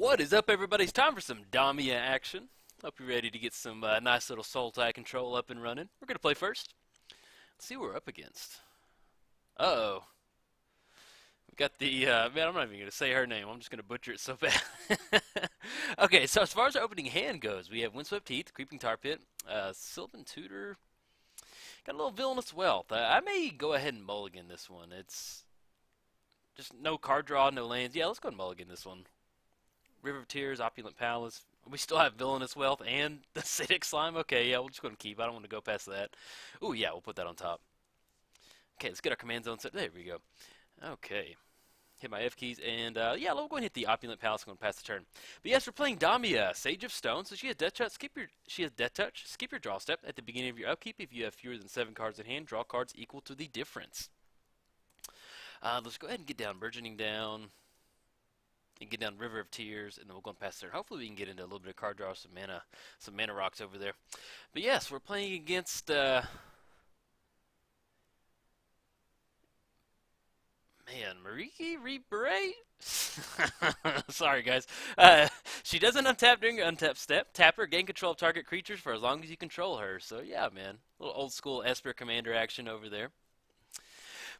What is up, everybody? It's time for some Damia action. Hope you're ready to get some uh, nice little Sultai control up and running. We're going to play first. Let's see what we're up against. Uh-oh. We've got the, uh, man, I'm not even going to say her name. I'm just going to butcher it so bad. okay, so as far as our opening hand goes, we have Windswept Heath, Creeping Tar Pit, uh, Sylvan Tutor, got a little Villainous Wealth. Uh, I may go ahead and mulligan this one. It's just no card draw, no lands. Yeah, let's go and mulligan this one. River of Tears, Opulent Palace. We still have Villainous Wealth and the Acidic Slime. Okay, yeah, we'll just go and keep. I don't want to go past that. Oh yeah, we'll put that on top. Okay, let's get our command zone set. There we go. Okay. Hit my F keys, and uh, yeah, we'll go and hit the Opulent Palace. I'm going pass the turn. But yes, we're playing Damia, Sage of Stone. So she has Deathtouch. Skip your. She has Deathtouch. Skip your draw step at the beginning of your upkeep. If you have fewer than seven cards in hand, draw cards equal to the difference. Uh, let's go ahead and get down, burgeoning down and get down River of Tears, and then we'll go past there. Hopefully, we can get into a little bit of card draw, some mana, some mana rocks over there. But yes, we're playing against. Uh, man, Mariki Rebray. Sorry, guys. Uh, she doesn't untap during an untap step. Tap her, gain control of target creatures for as long as you control her. So yeah, man, a little old school Esper Commander action over there.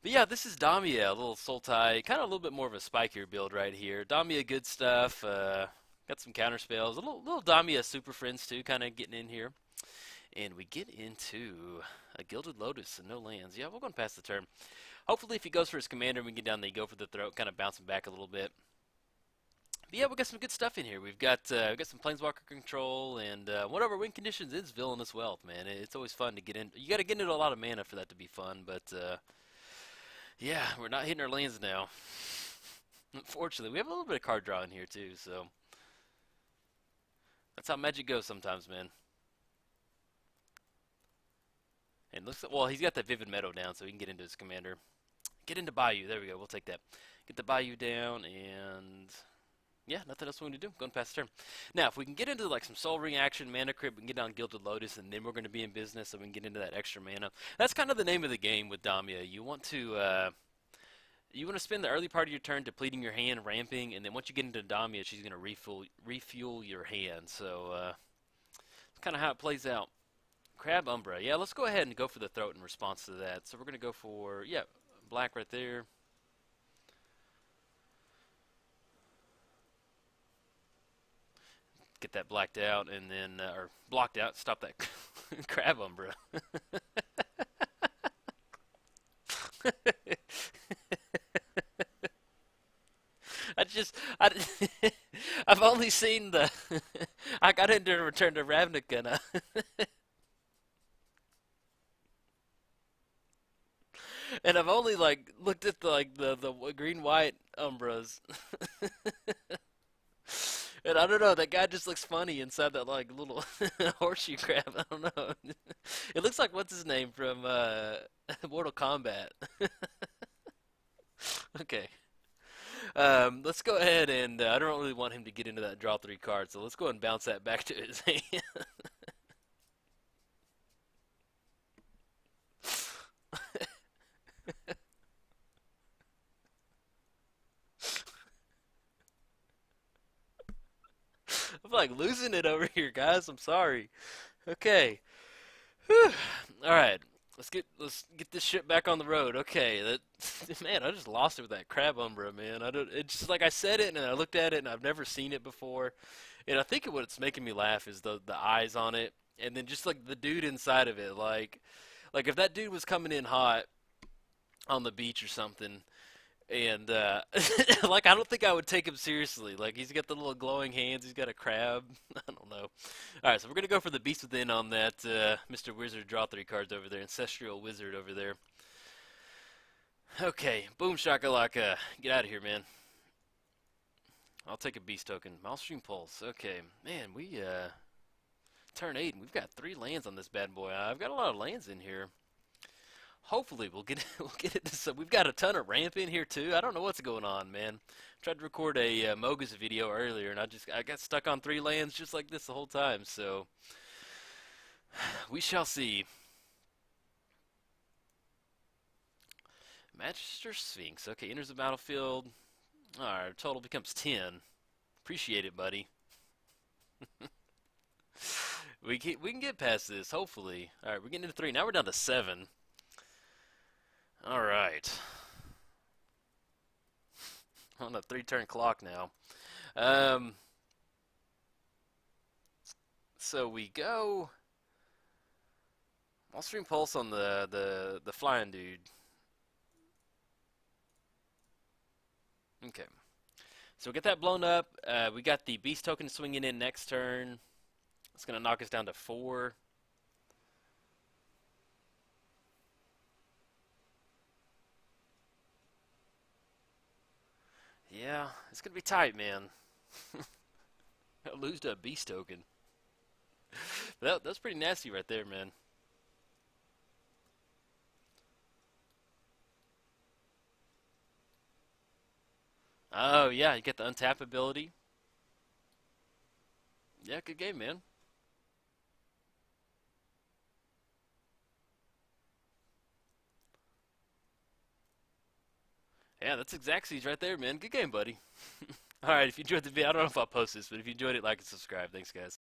But yeah, this is Damia, a little Sultai, kind of a little bit more of a spikier build right here. Damia, good stuff. Uh, got some counter spells. A little, little Damia Super Friends too, kind of getting in here. And we get into a Gilded Lotus and no lands. Yeah, we're going past the turn. Hopefully, if he goes for his commander, we get down, they go for the throat, kind of bouncing back a little bit. But yeah, we got some good stuff in here. We've got uh, we got some planeswalker control, and uh, our win conditions is villainous wealth. Man, it's always fun to get in. You got to get into a lot of mana for that to be fun, but uh, yeah, we're not hitting our lanes now. Unfortunately, we have a little bit of card draw in here too, so that's how magic goes sometimes, man. And looks like, well, he's got that vivid meadow down, so he can get into his commander. Get into Bayou. There we go. We'll take that. Get the Bayou down, and yeah, nothing else we need to do. Going past turn. Now, if we can get into like some Sol Ring action, Mana Crypt, we can get down Gilded Lotus, and then we're going to be in business, so we can get into that extra mana. That's kind of the name of the game with Damia. You want to uh, you want to spend the early part of your turn depleting your hand, ramping, and then once you get into Damia, she's going to refuel refuel your hand. So uh, that's kind of how it plays out. Crab Umbra. Yeah, let's go ahead and go for the throat in response to that. So we're going to go for yeah, black right there. Get that blacked out and then uh, or blocked out. Stop that crab umbra. I just I I've only seen the I got into Return to Ravnica. and I've only like looked at the like the the green white umbras. And I don't know, that guy just looks funny inside that like little horseshoe crab. I don't know. it looks like what's his name from uh, Mortal Kombat. okay. Um, let's go ahead and uh, I don't really want him to get into that draw three card, so let's go and bounce that back to his hand. I'm like losing it over here, guys. I'm sorry. Okay. Whew. All right. Let's get let's get this shit back on the road. Okay, that man, I just lost it with that crab umbra, man. I don't. It's just like I said it, and I looked at it, and I've never seen it before. And I think what's making me laugh is the the eyes on it, and then just like the dude inside of it. Like, like if that dude was coming in hot on the beach or something, and uh, like I don't think I would take him seriously. Like he's got the little glowing hands, he's got a crab. I don't know. All right, so we're gonna go for the beast within on that uh, Mr. Wizard. Draw three cards over there, ancestral wizard over there. Okay, boom shakalaka. Get out of here, man. I'll take a beast token. Maelstrom Pulse. Okay, man, we uh, turn eight, and we've got three lands on this bad boy. I've got a lot of lands in here hopefully we'll get we'll get it. So we've got a ton of ramp in here too. I don't know what's going on, man. Tried to record a uh, Mogus video earlier, and I just I got stuck on three lands just like this the whole time. So we shall see. Magister Sphinx. Okay, enters the battlefield. Alright, total becomes 10. Appreciate it, buddy. we can we can get past this, hopefully. All right, we're getting into three. Now we're down to seven. All right. On a three-turn clock now. Um. So we go. Maelstrom Pulse on the the the flying dude. Okay. So we get that blown up. Uh, we got the beast token swinging in next turn. It's gonna knock us down to four. Yeah, it's gonna be tight, man. I lose to a beast token. that that's pretty nasty right there, man. Oh yeah, you get the untap ability. Yeah, good game, man. Yeah, that's exact siege right there, man. Good game, buddy. All right, if you enjoyed the video, I don't know if I'll post this, but if you enjoyed it, like and subscribe. Thanks, guys.